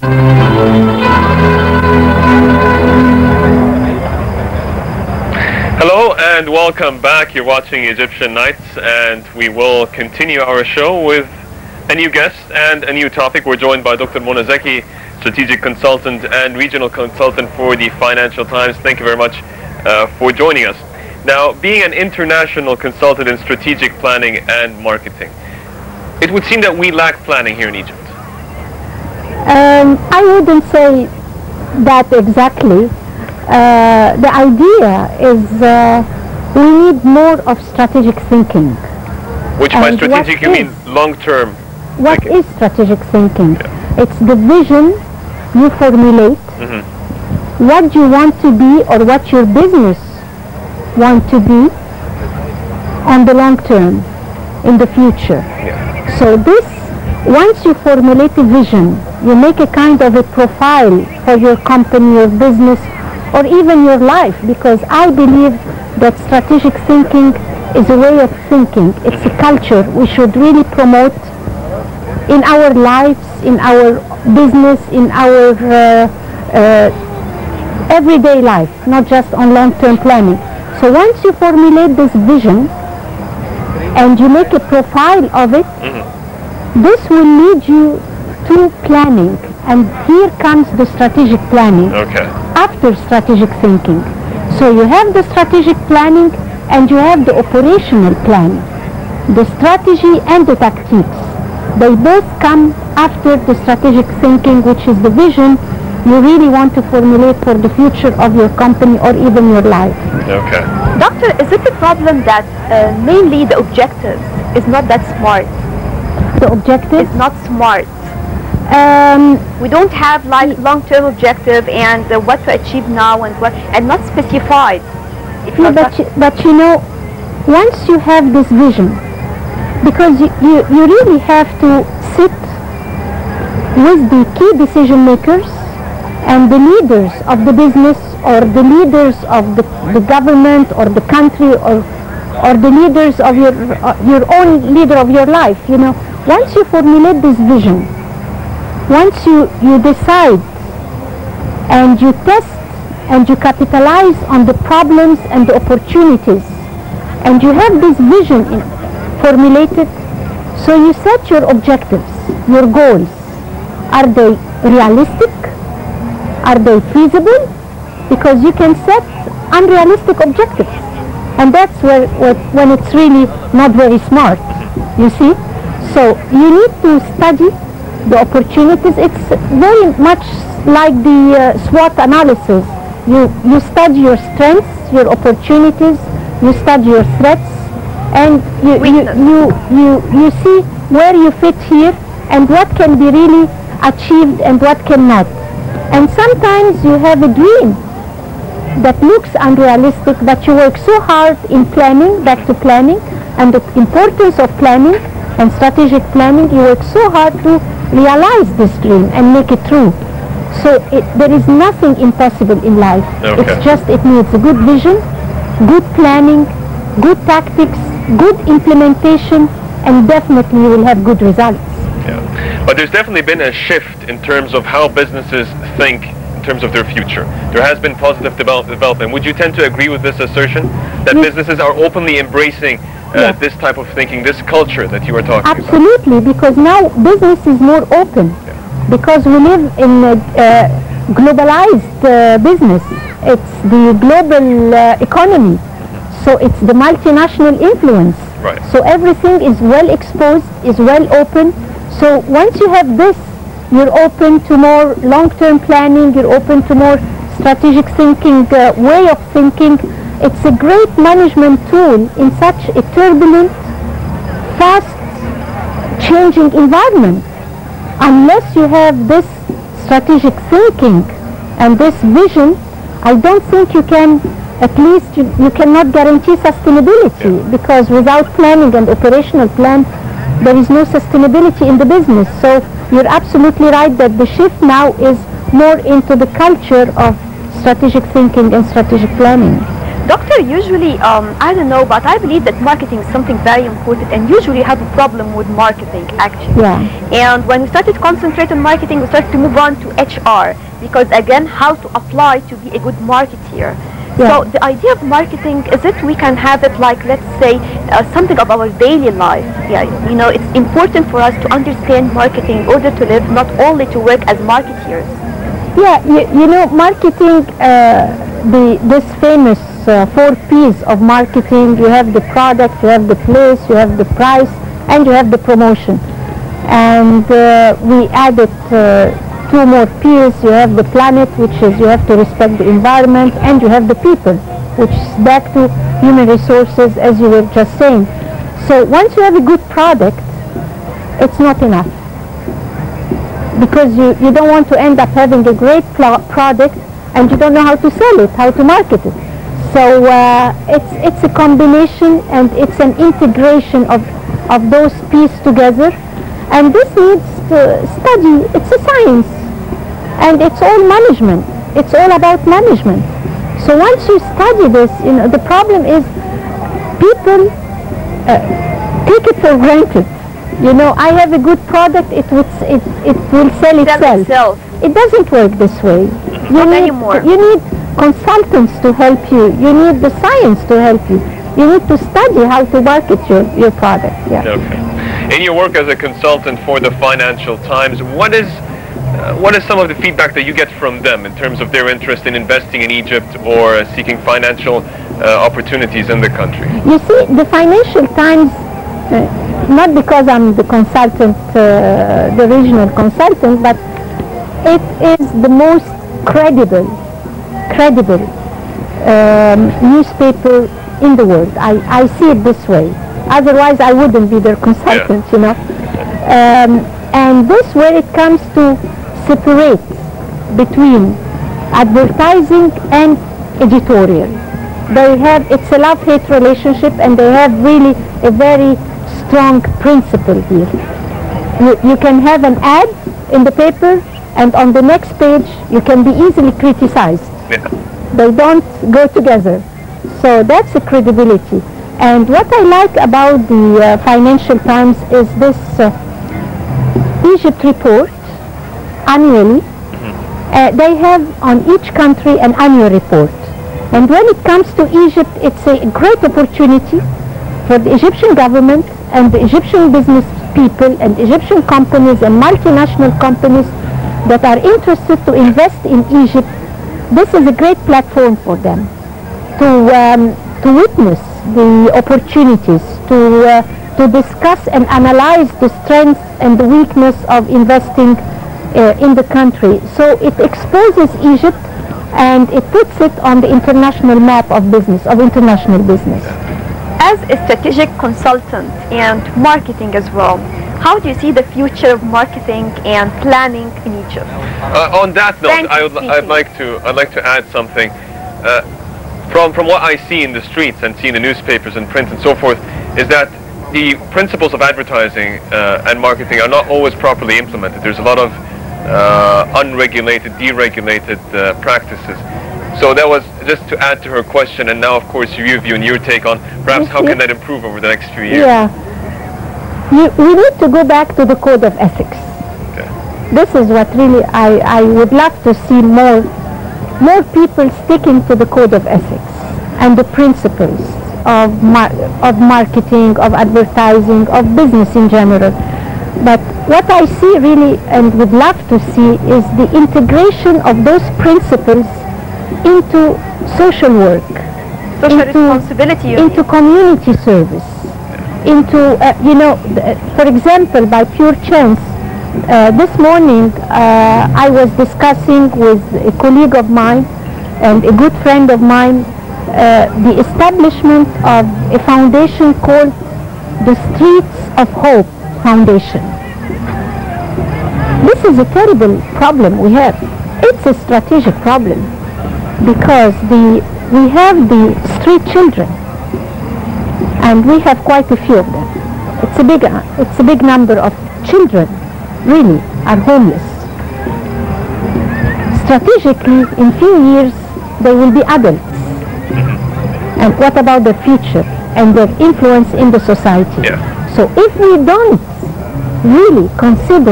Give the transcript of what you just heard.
Hello and welcome back. You're watching Egyptian Nights and we will continue our show with a new guest and a new topic. We're joined by Dr. Mona Zaki, strategic consultant and regional consultant for the Financial Times. Thank you very much uh, for joining us. Now, being an international consultant in strategic planning and marketing, it would seem that we lack planning here in Egypt. Um, I wouldn't say that exactly. Uh, the idea is uh, we need more of strategic thinking. Which by And what strategic you is- mean long-term. What thinking. is strategic thinking? It's the vision you formulate, Mhm. what you want to be or what your business want to be on the long term, in the future. Yeah. So this, once you formulate a vision, you make a kind of a profile for your company, your business, or even your life, because I believe that strategic thinking is a way of thinking. It's a culture we should really promote in our lives, in our business, in our uh, uh, everyday life, not just on long-term planning. So once you formulate this vision and you make a profile of it, this will lead you to planning. And here comes the strategic planning Okay. after strategic thinking. So you have the strategic planning and you have the operational planning. The strategy and the tactics. They both come after the strategic thinking, which is the vision you really want to formulate for the future of your company or even your life. Okay. Doctor, is it a problem that uh, mainly the objective is not that smart? The objective, It's not smart. um, We don't have like long-term objective and uh, what to achieve now and what and not specified. It's No, not but you, but you know, once you have this vision, because you, you, you really have to sit with the key decision makers and the leaders of the business or the leaders of the, the government or the country or or the leaders of your uh, your own leader of your life you know once you formulate this vision once you you decide and you test and you capitalize on the problems and the opportunities and you have this vision in, formulated so you set your objectives your goals. Are they realistic? Are they feasible? Because you can set unrealistic objectives. And that's where, where when it's really not very smart. You see so you need to study the opportunities. It's very much like the uh, SWOT analysis. You you study your strengths your opportunities you study your threats and you you, you you you see where you fit here and what can be really achieved and what cannot. And sometimes you have a dream that looks unrealistic, but you work so hard in planning, back to planning, and the importance of planning and strategic planning, you work so hard to realize this dream and make it true. So it, there is nothing impossible in life. Okay. It's just it needs a good vision, good planning, good tactics, good implementation, and definitely you will have good results. Yeah. But there's definitely been a shift in terms of how businesses think in terms of their future. There has been positive develop- development. Would you tend to agree with this assertion that Yes. businesses are openly embracing Yeah. this type of thinking, this culture that you were talking about? Absolutely, because now business is more open. Because we live in a uh, globalized uh, business. It's the global uh, economy. So it's the multinational influence. Right. So everything is well exposed, is well open. So once you have this, you're open to more long-term planning, you're open to more strategic thinking, uh, way of thinking. It's a great management tool in such a turbulent, fast changing environment. Unless you have this strategic thinking and this vision, I don't think you can, at least you, you cannot guarantee sustainability because without planning and operational plan, there is no sustainability in the business. So you're absolutely right that the shift now is more into the culture of strategic thinking and strategic planning. Doctor, usually, um, I don't know, but I believe that marketing is something very important and usually have a problem with marketing, actually. Yeah. And when we started to concentrate on marketing, we started to move on to HR because, again, how to apply to be a good marketeer. Yeah. So the idea of marketing is that we can have it like, let's say, uh, something of our daily life. Yeah, you know, it's important for us to understand marketing in order to live, not only to work as marketeers. Yeah, you, you know, marketing, uh, the this famous uh, four P's of marketing. You have the product, you have the place, you have the price, and you have the promotion. And uh, we added uh, two more P's. You have the planet, which is you have to respect the environment, and you have the people, which is back to human resources, as you were just saying. So once you have a good product, it's not enough because you, you don't want to end up having a great product and you don't know how to sell it, how to market it. So uh, it's, it's a combination and it's an integration of, of those pieces together. And this needs to study. It's a science. And it's all management. It's all about management. So once you study this, you know, the problem is people uh, take it for granted. You know, I have a good product, it, would, it, it will sell itself. It doesn't work this way. You Not need, anymore. You need consultants to help you. You need the science to help you. You need to study how to market your, your product. Yeah. Okay. In your work as a consultant for the Financial Times, what is uh, what is some of the feedback that you get from them in terms of their interest in investing in Egypt or uh, seeking financial uh, opportunities in the country? You see, the Financial Times, uh, not because I'm the consultant, uh, the regional consultant, but it is the most credible, credible um, newspaper in the world. I, I see it this way. Otherwise, I wouldn't be their consultant, you know. Um, and this where it comes to separate between advertising and editorial. They have, it's a love-hate relationship and they have really a very strong principle here. You, you can have an ad in the paper and on the next page you can be easily criticized. Yeah. They don't go together. So that's a credibility. And what I like about the uh, Financial Times is this uh, Egypt report annually. Uh, they have on each country an annual report. And when it comes to Egypt, it's a great opportunity for the Egyptian government and the Egyptian business people and Egyptian companies and multinational companies that are interested to invest in Egypt. This is a great platform for them to um, to witness the opportunities, to uh, to discuss and analyze the strengths and the weakness of investing uh, in the country. So it exposes Egypt and it puts it on the international map of business, of international business. As a strategic consultant and marketing as well, how do you see the future of marketing and planning in Egypt? Uh, on that note, I would, I'd like to I'd like to add something. Uh, from from what I see in the streets and see in the newspapers and print and so forth, is that the principles of advertising uh, and marketing are not always properly implemented. There's a lot of uh, unregulated, deregulated uh, practices. So that was just to add to her question, and now of course your view and your take on perhaps how can that improve over the next few years. Yeah. You, we need to go back to the code of ethics. Okay. This is what really I, I would love to see more more people sticking to the code of ethics and the principles of mar- of marketing, of advertising, of business in general. But what I see really and would love to see is the integration of those principles into social work Social Into- responsibility. into community service, into, uh, you know, for example, by pure chance, uh, this morning uh, I was discussing with a colleague of mine and a good friend of mine uh, the establishment of a foundation called the Streets of Hope Foundation. This is a terrible problem we have. It's a strategic problem because the we have the street children and we have quite a few of them. It's a big uh, it's a big number of children really are homeless. Strategically in few years they will be adults And what about the future and their influence in the society? Yeah. So if we don't really consider